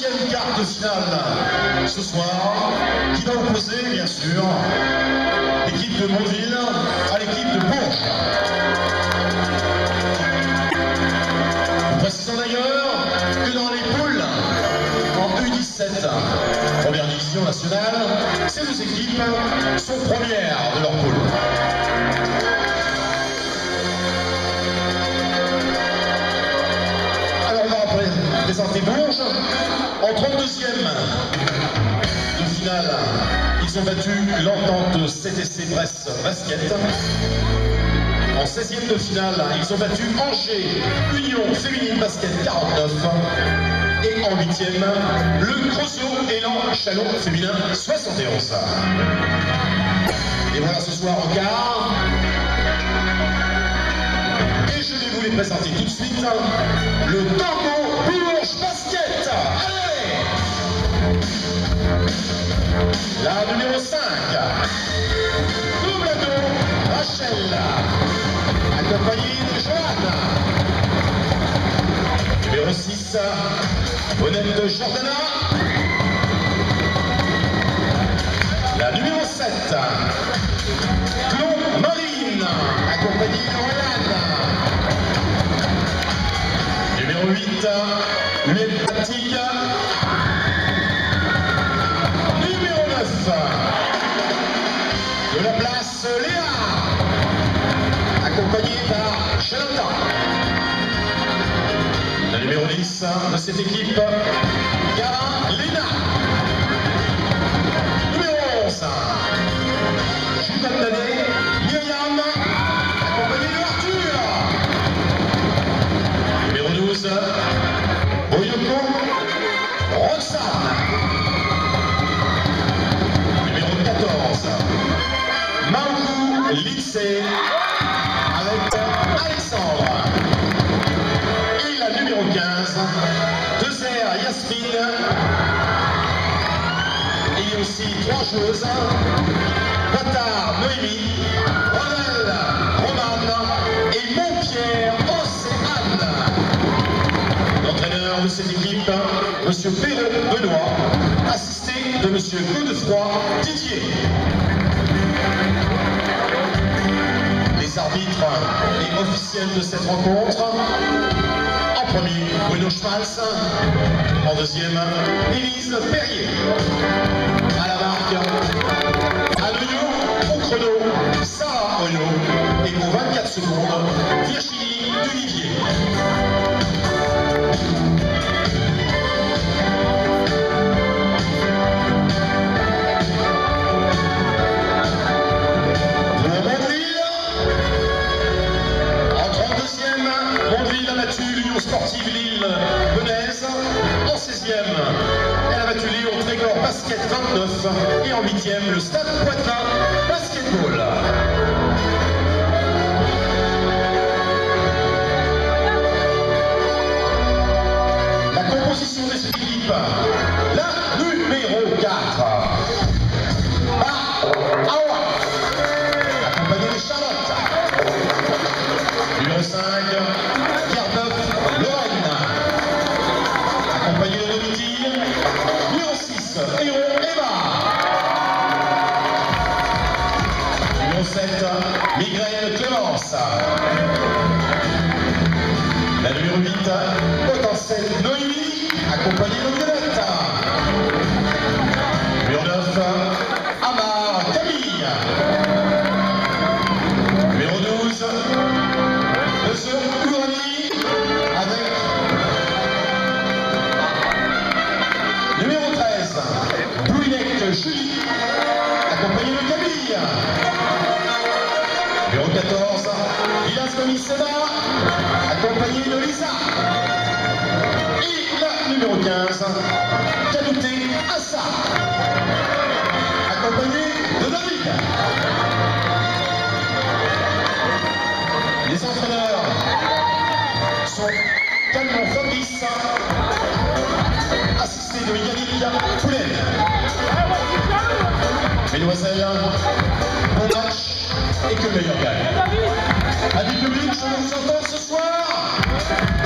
quart de finale ce soir, qui va opposer, bien sûr, l'équipe de Mondeville à l'équipe de Bourges. Précisons d'ailleurs que dans les poules, en U17, première division nationale, ces deux équipes sont premières de leur poule. Alors En 32e de finale, ils ont battu l'entente CTC Brest Basket. En 16e de finale, ils ont battu Angers Union Féminine Basket 49. Et en 8e, le Creusot Élan Chalon Féminin 71. Et voilà ce soir au quart. Et je vais vous les présenter tout de suite. Le Tango Bourges Basket. La numéro 5. Double Rachel. Accompagnée de Joanne. Numéro 6. Honnête Jordana. La numéro 7. Plomb Marine. Accompagnée de Roland. Numéro 8, de cette équipe, Gara Lena. Numéro 11, Judas Tané, Myriam, accompagné de Arthur. Numéro 12, Oyoko Roxane. Numéro 14, Maoku Litsé. Patard Noémie, Ronel Romane et Montpierre Océane. L'entraîneur de cette équipe, M. Perrault Benoît, assisté de M. Godefroy Didier. Les arbitres et officiels de cette rencontre, en premier, Bruno Schmalz, en deuxième, Élise Perrier. Marque, à au chrono, Sarah Oyo, et pour 24 secondes, Virginie Duvivier. 29. Et en 8e, le Stade Poitin 2015, Calouté Assa, accompagné de David. Les entraîneurs sont Calmon Fabrice, assisté de Yannick Poulet. Mesdemoiselles, bon match et que meilleur gagne. Amis publics, je vous entends ce soir.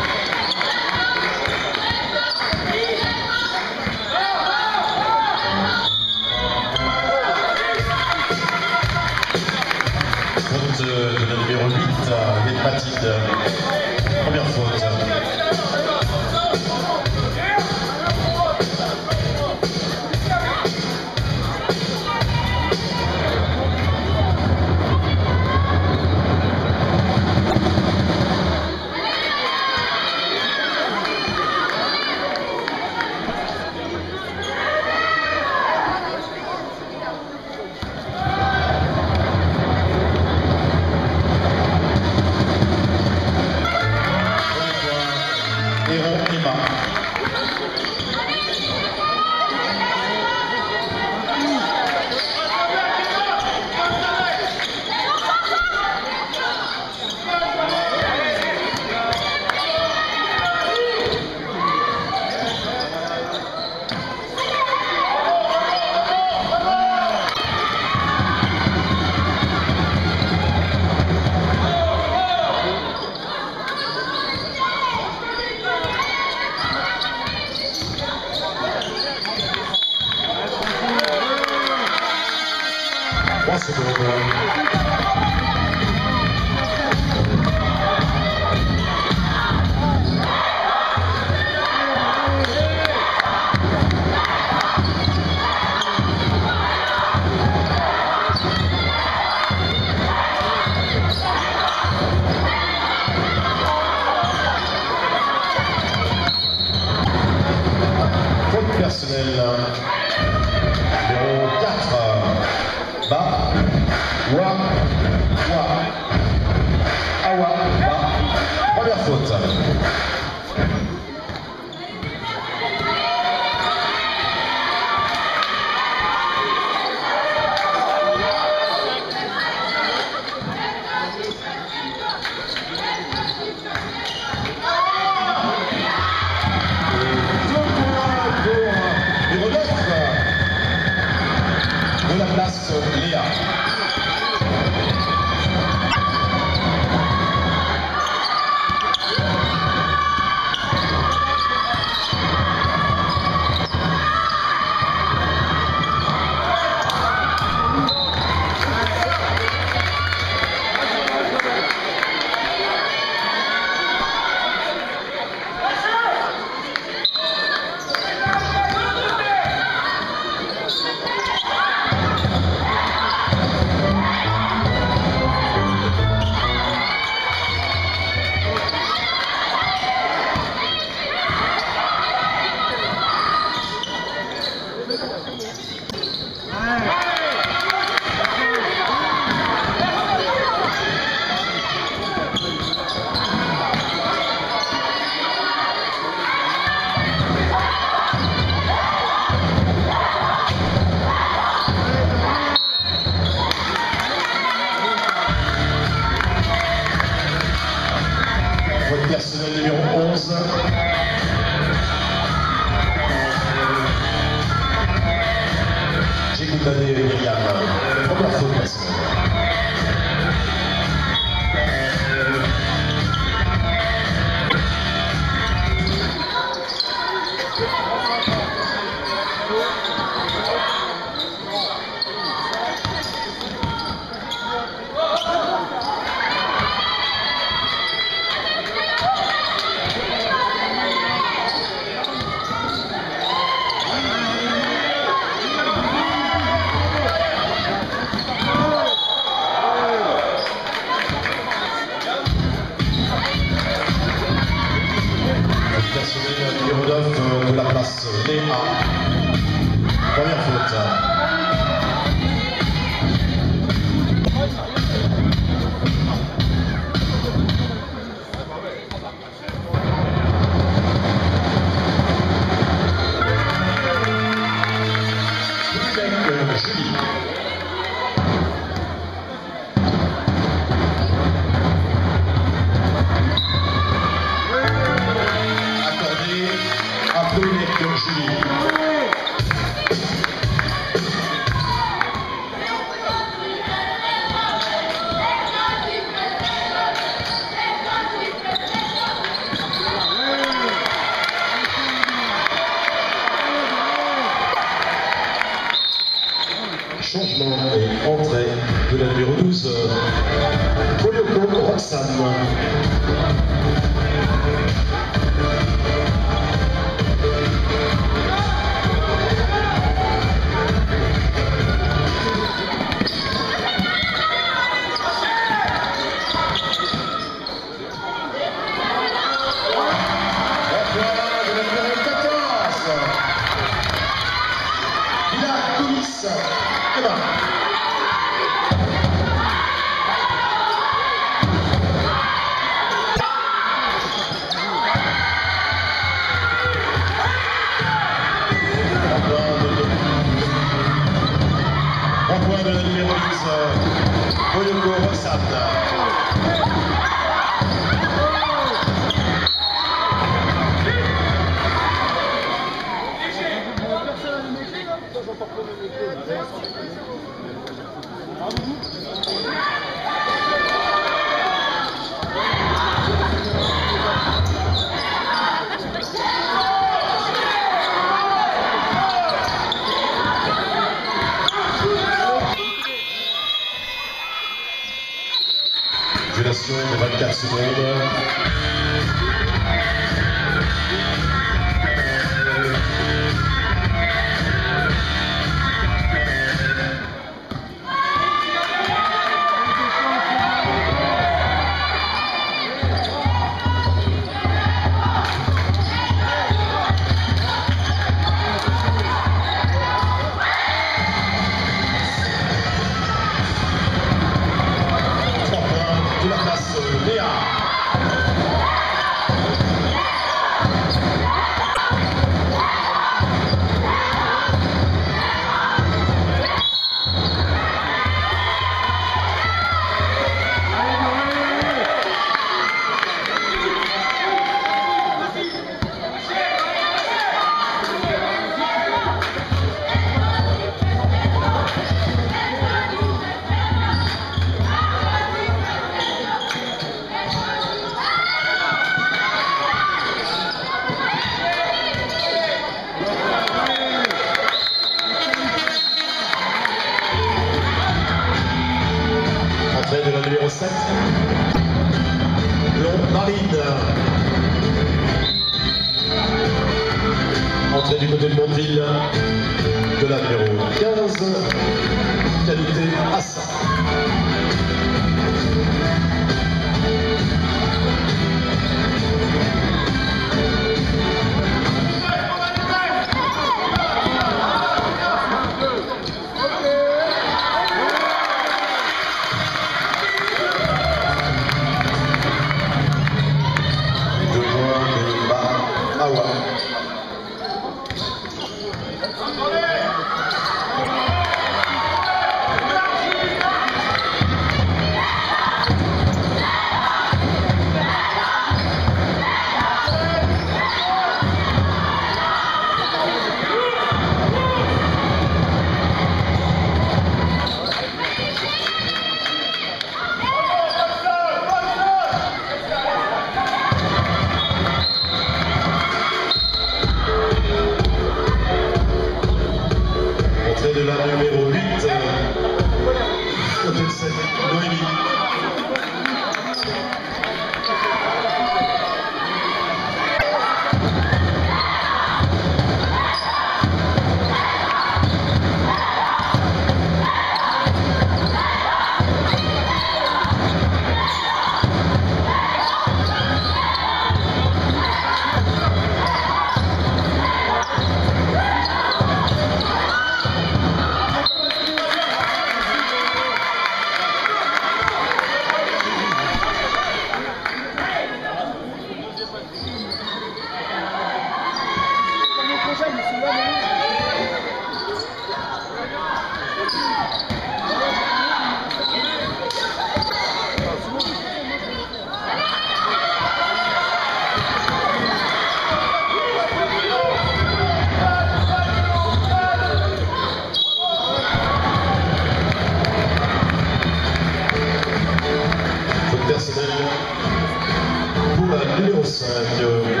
Thank you.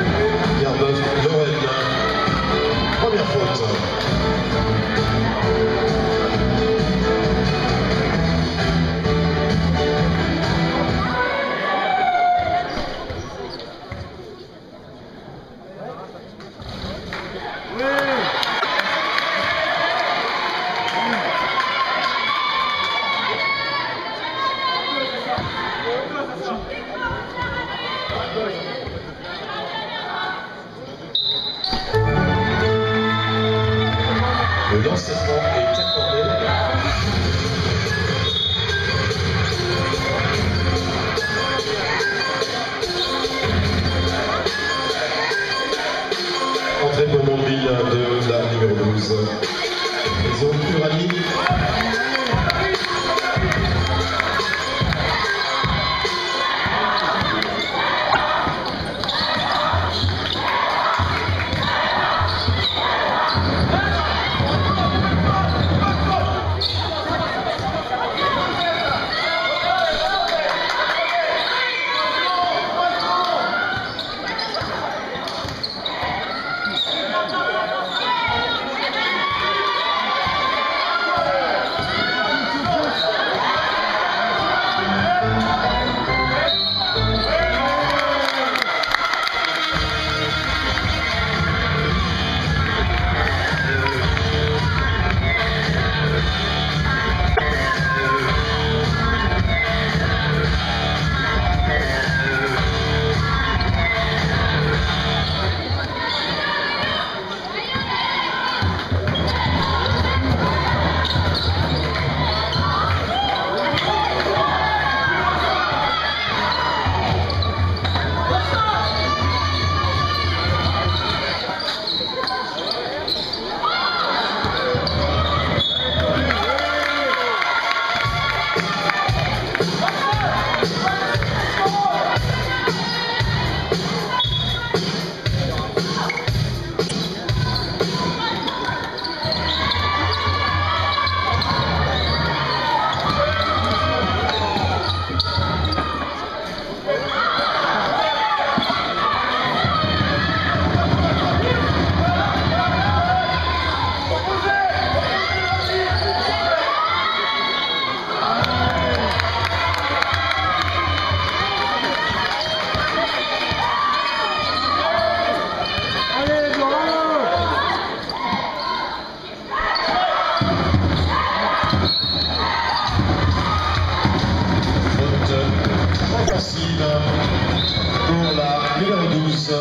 pour la numéro 12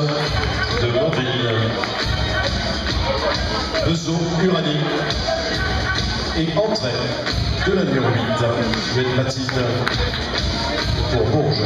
de Montville. Bezo Urani et entrée de la numéro 8, Mathilde pour Bourges.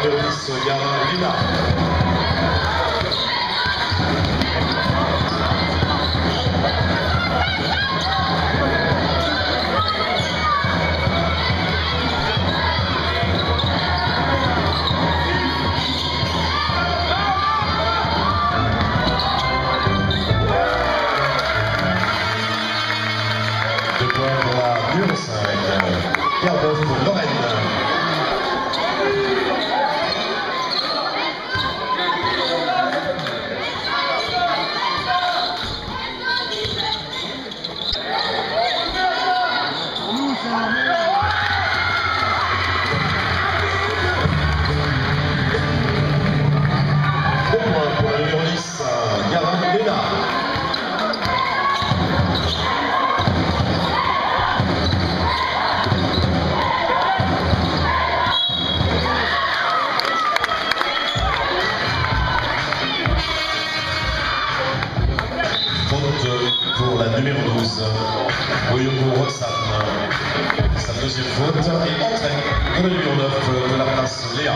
Soyana Vida. le numéro 9 de la place Léa.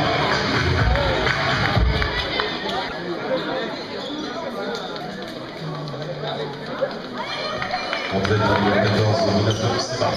On le numéro 14, Minato Seba.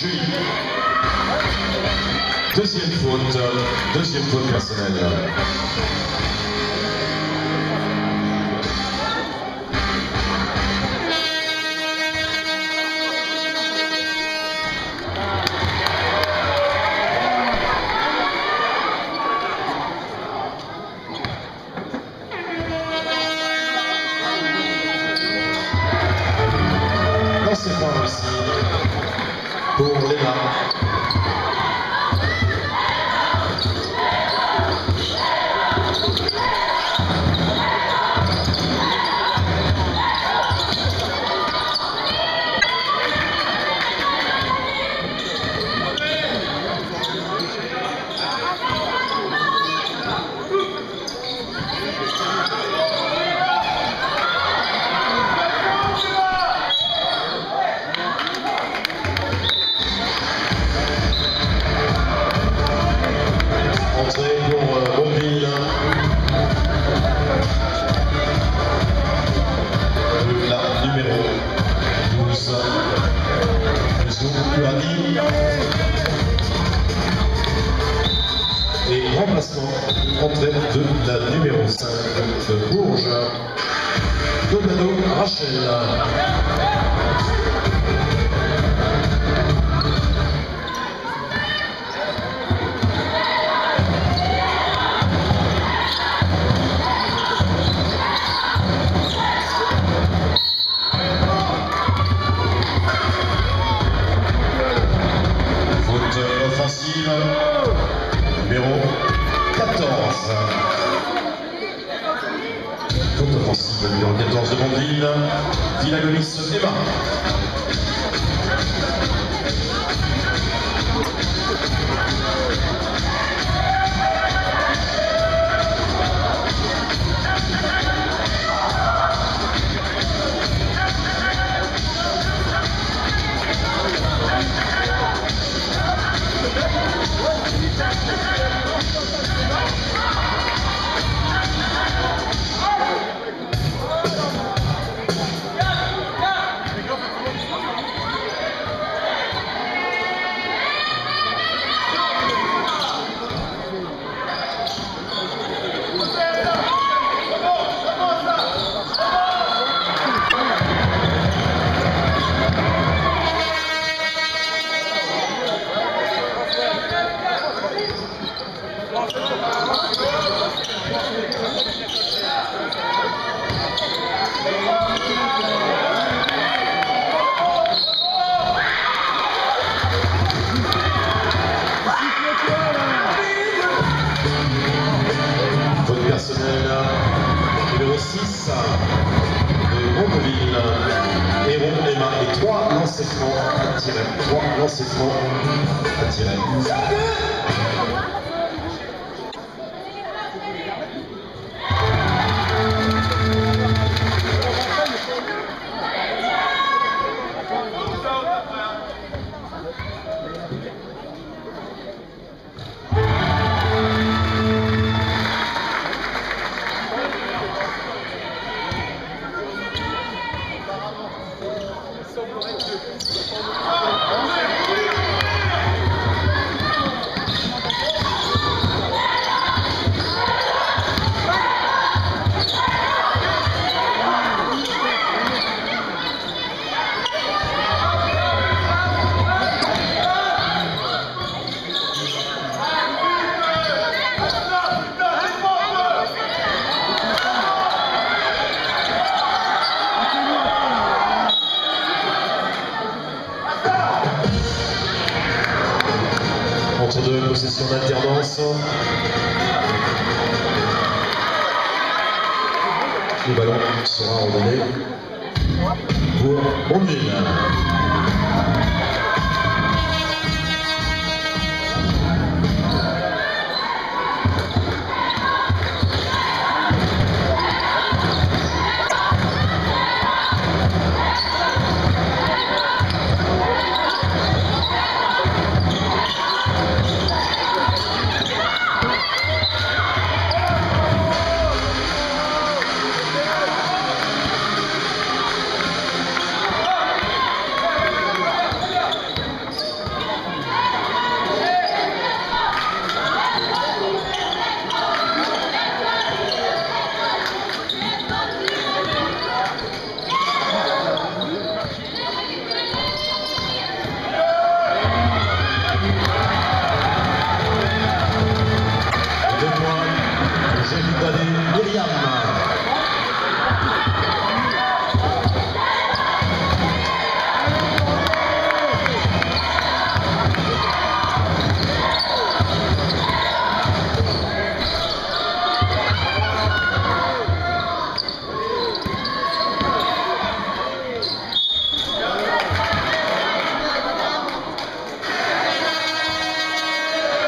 Brulec Julie. Deuxième faute, deuxième faute personnelle. Dans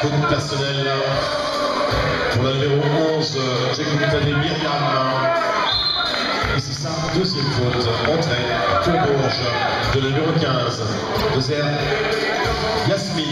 personnel pour la numéro 11, Tane Myriam. Et c'est sa deuxième faute, entrée pour Bourges de la numéro 15, deuxième Yasmine.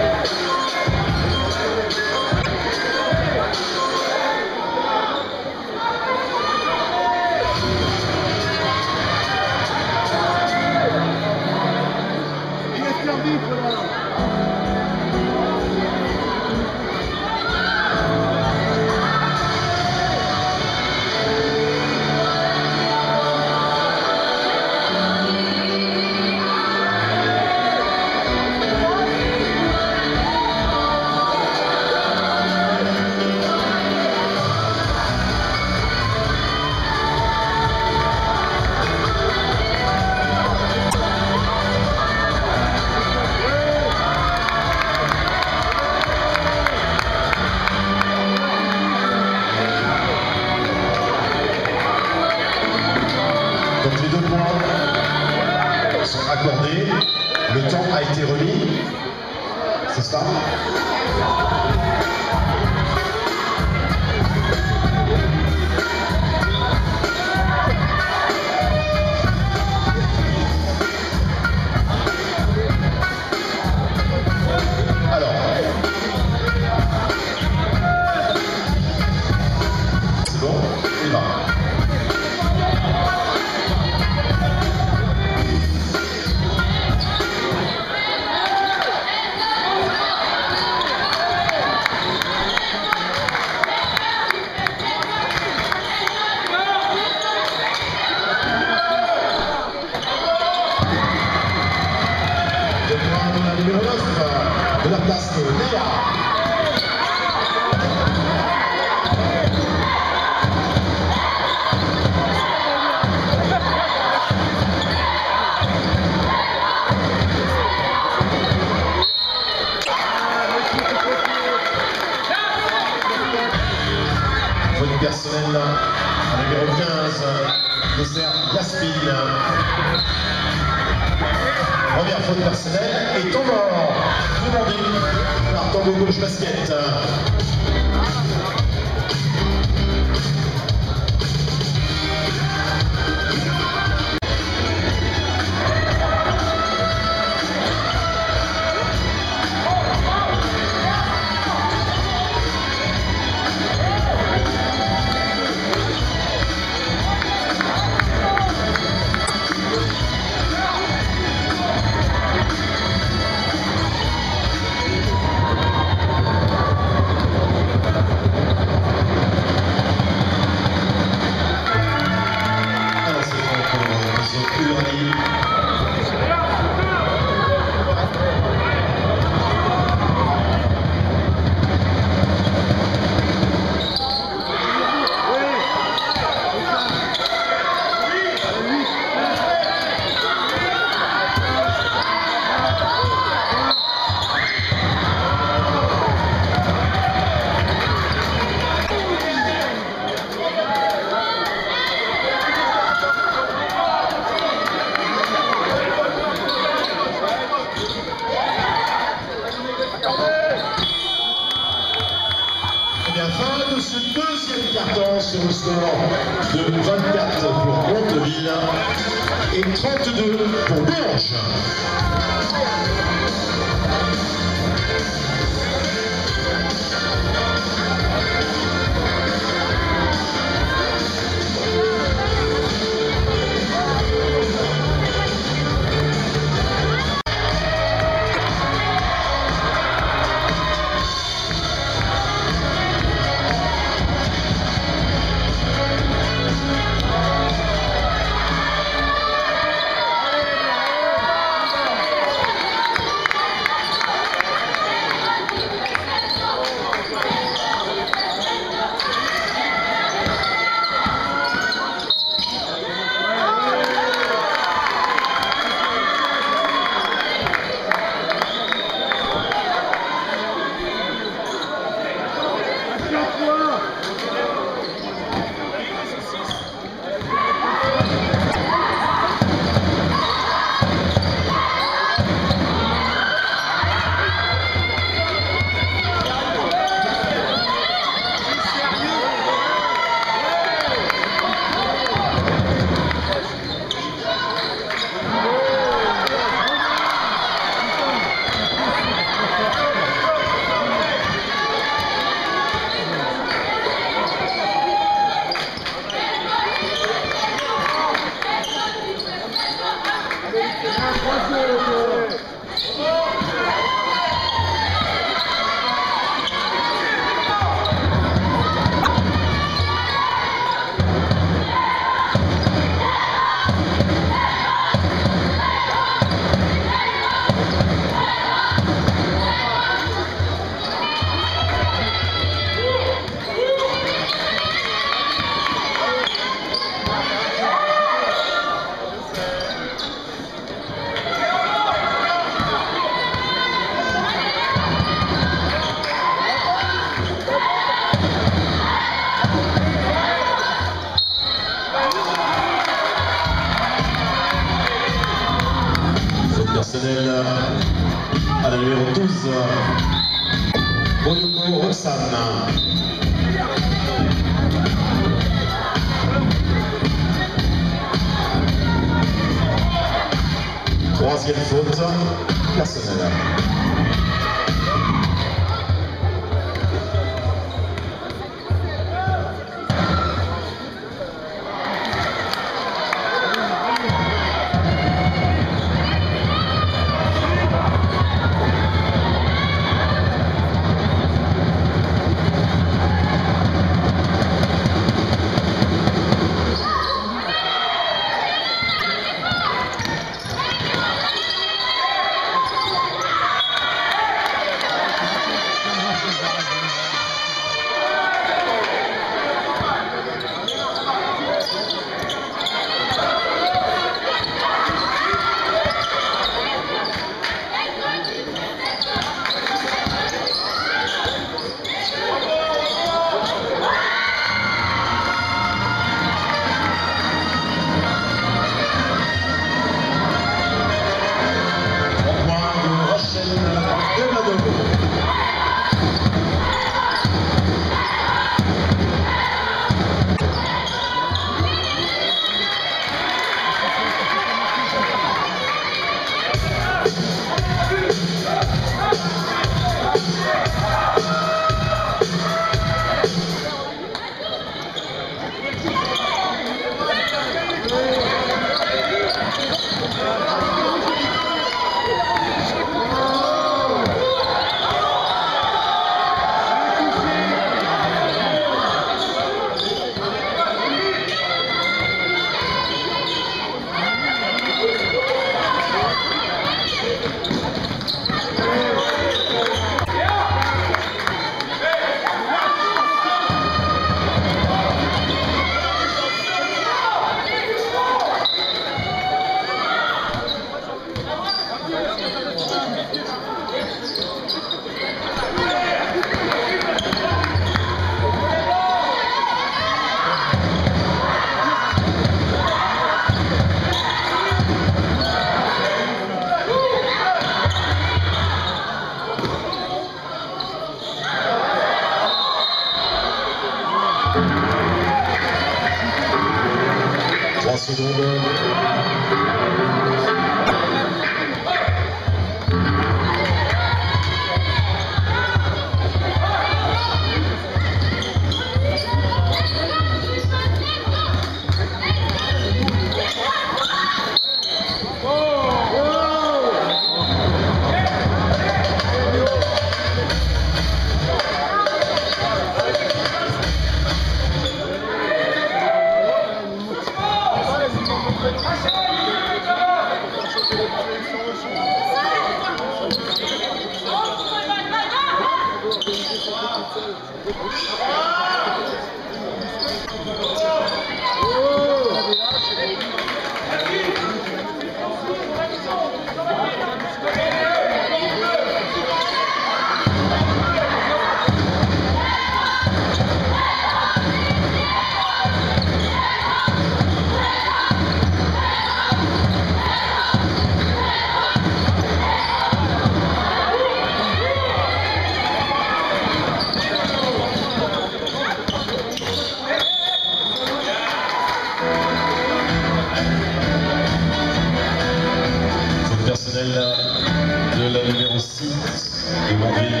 De la numéro 6 de Montville,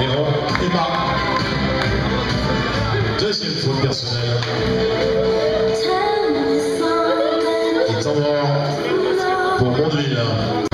Héron Emma. Deuxième faute personnelle. Et mort pour Mondeville.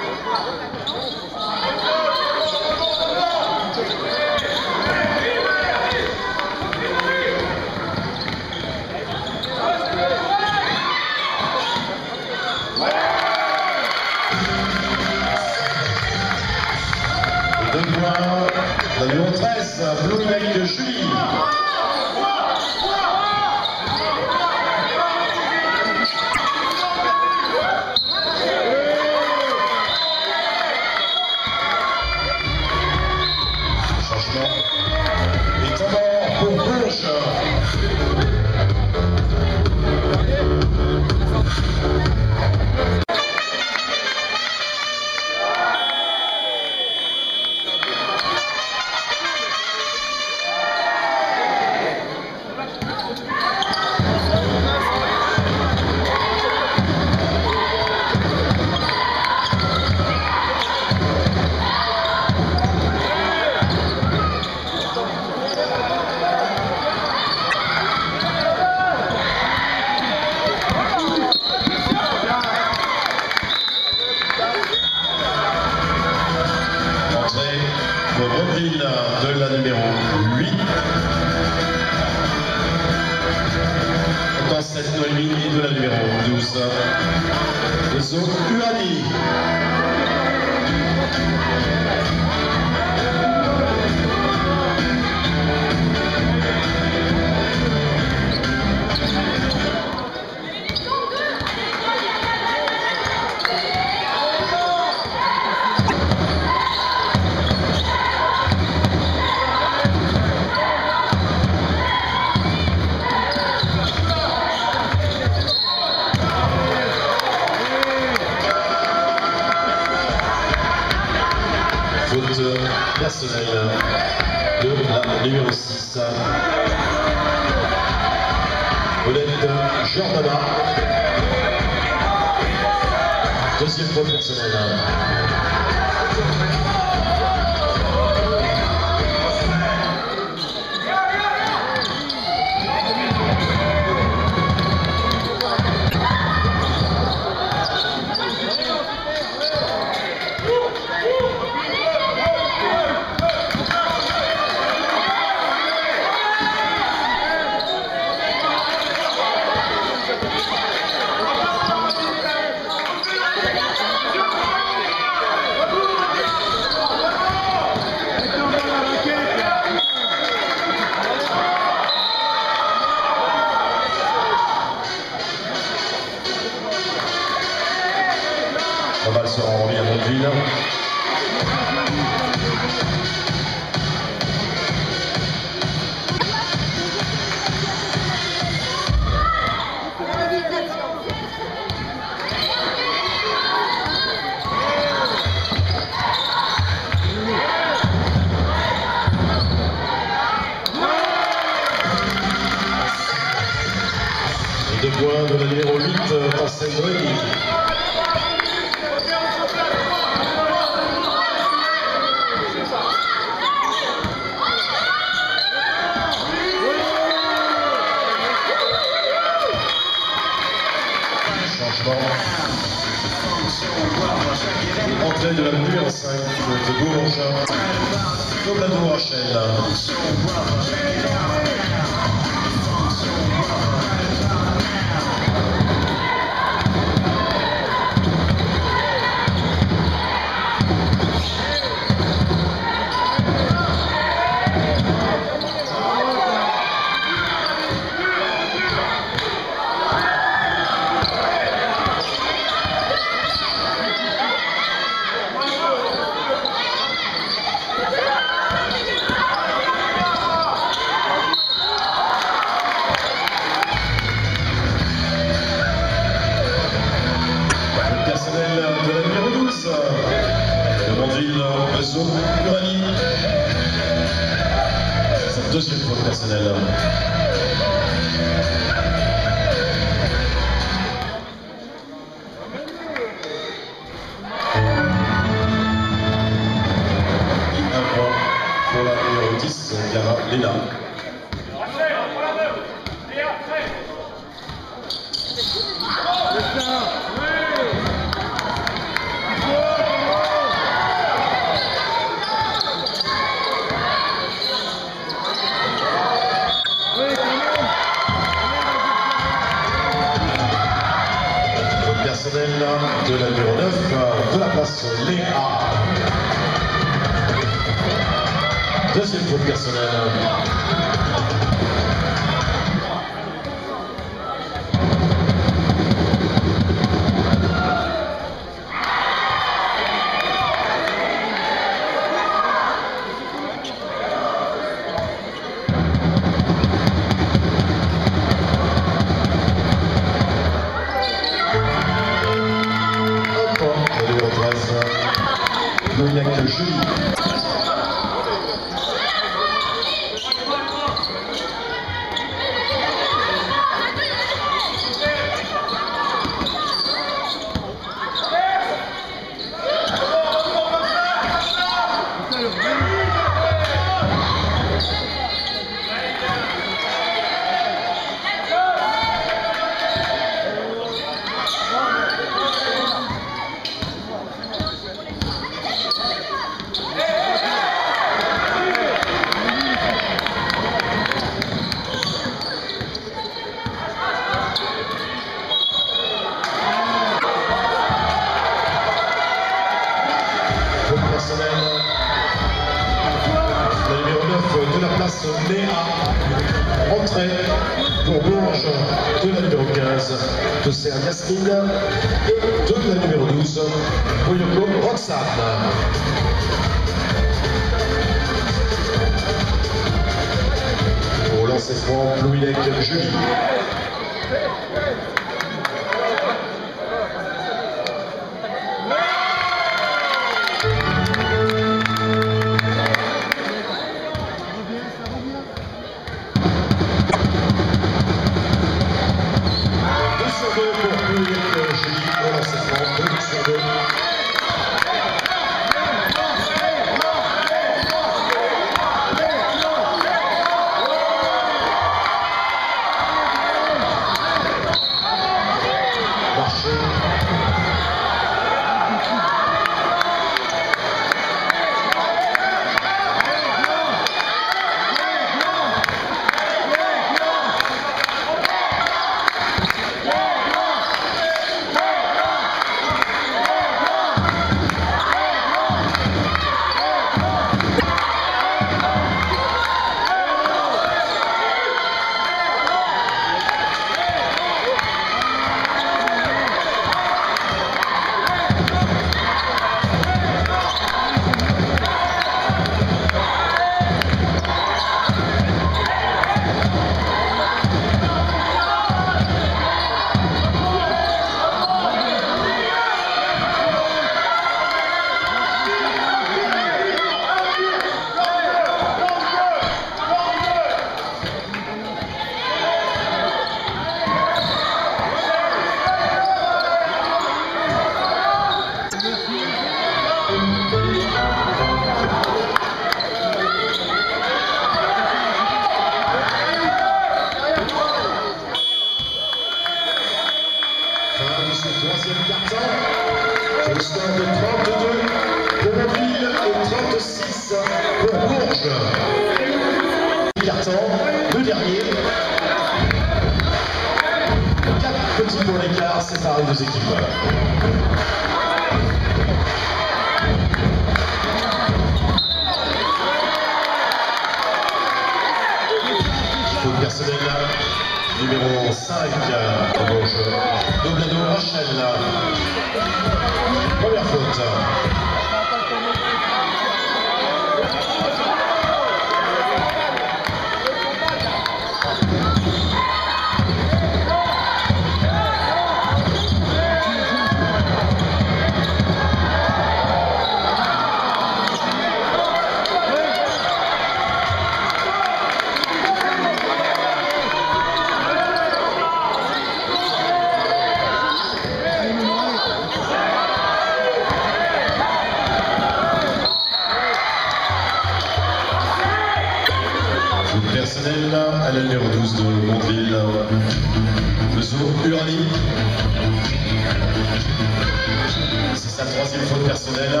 sa troisième faute personnelle.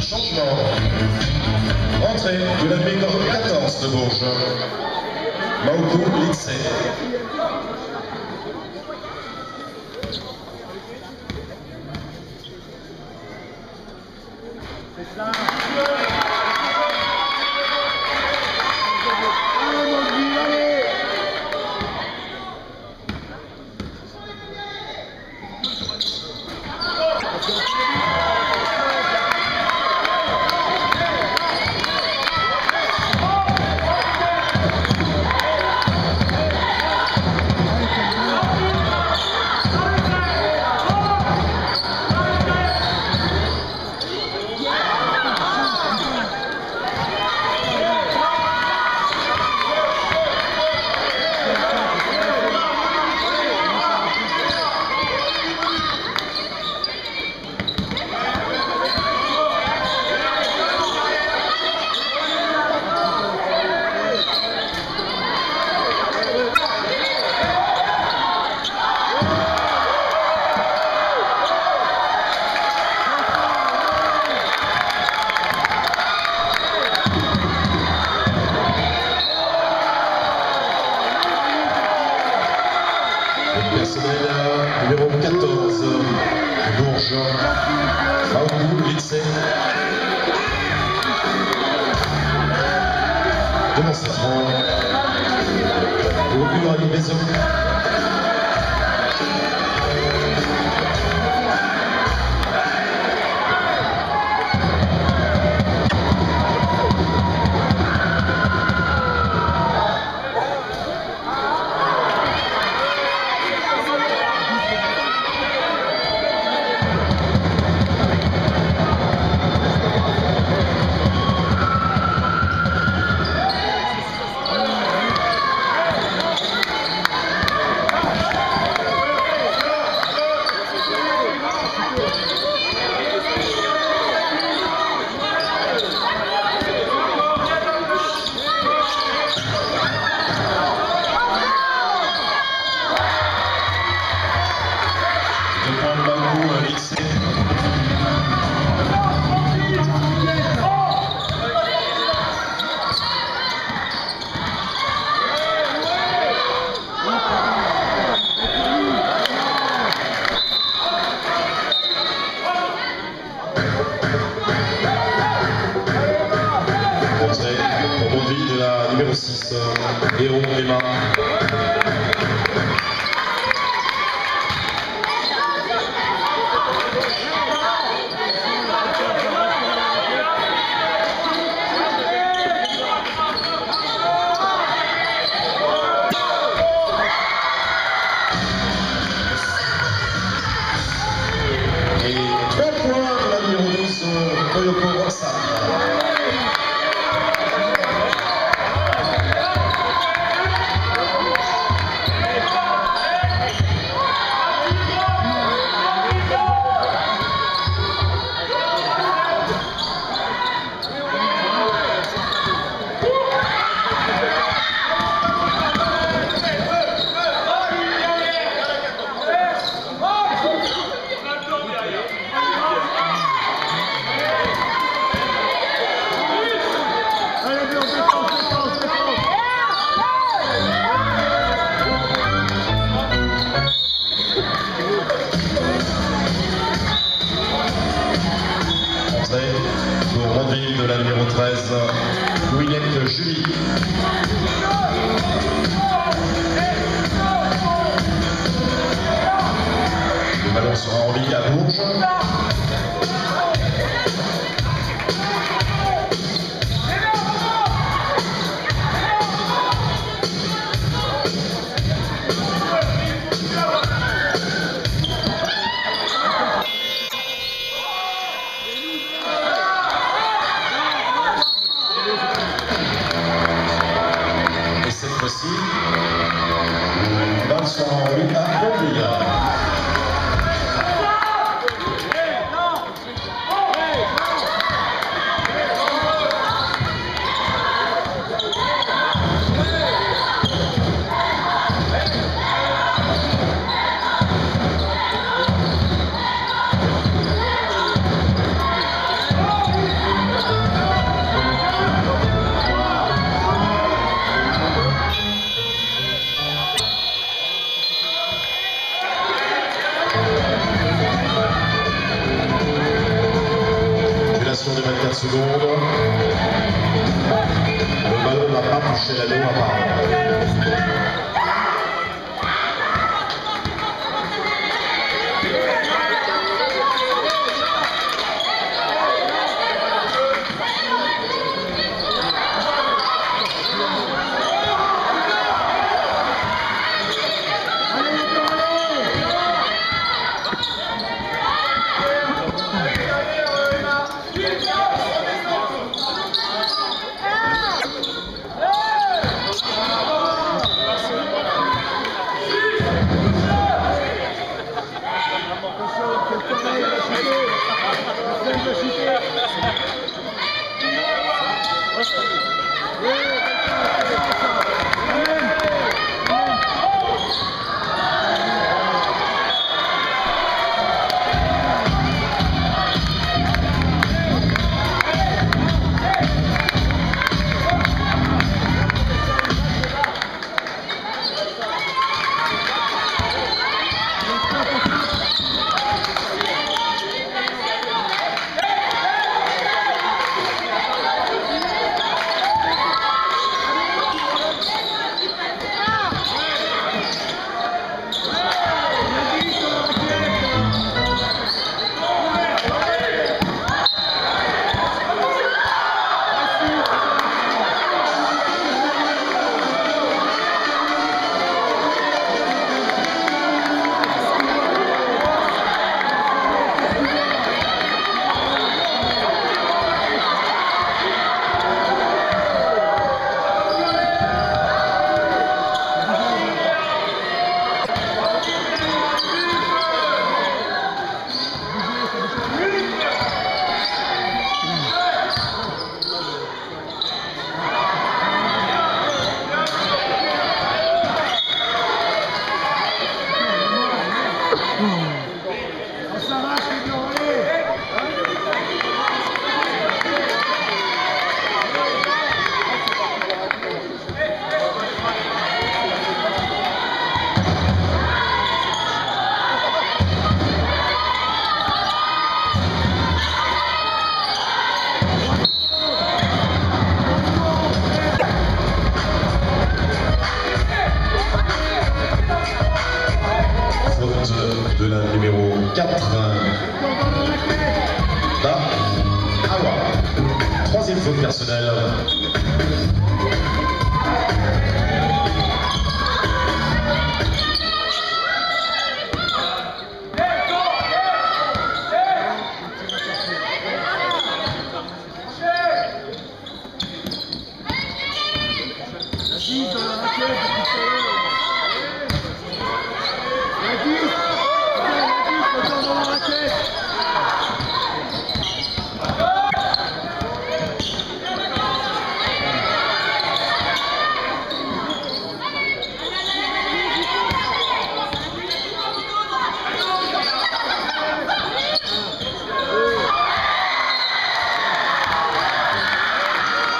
Changement. Entrée de la numéro 14 de Bourges. Maoukou Lixé.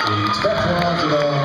It's Beth Angelo.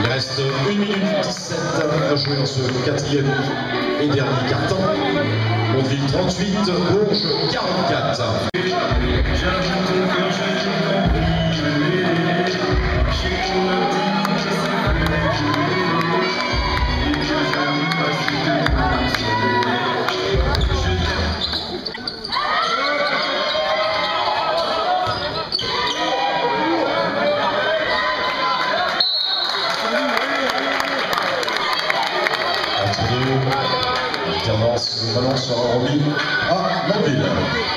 Il reste 1 minute 17 à jouer dans ce quatrième et dernier carton. Hauteville 38, Bourges 44. Nous allons sur la revue à Mobile.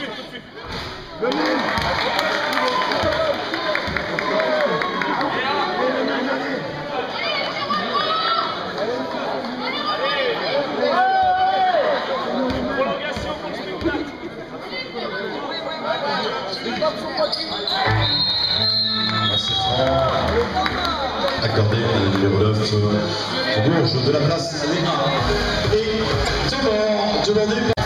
suite, tout de suite. Le numéro 9, rouge de la place Léna et demandé.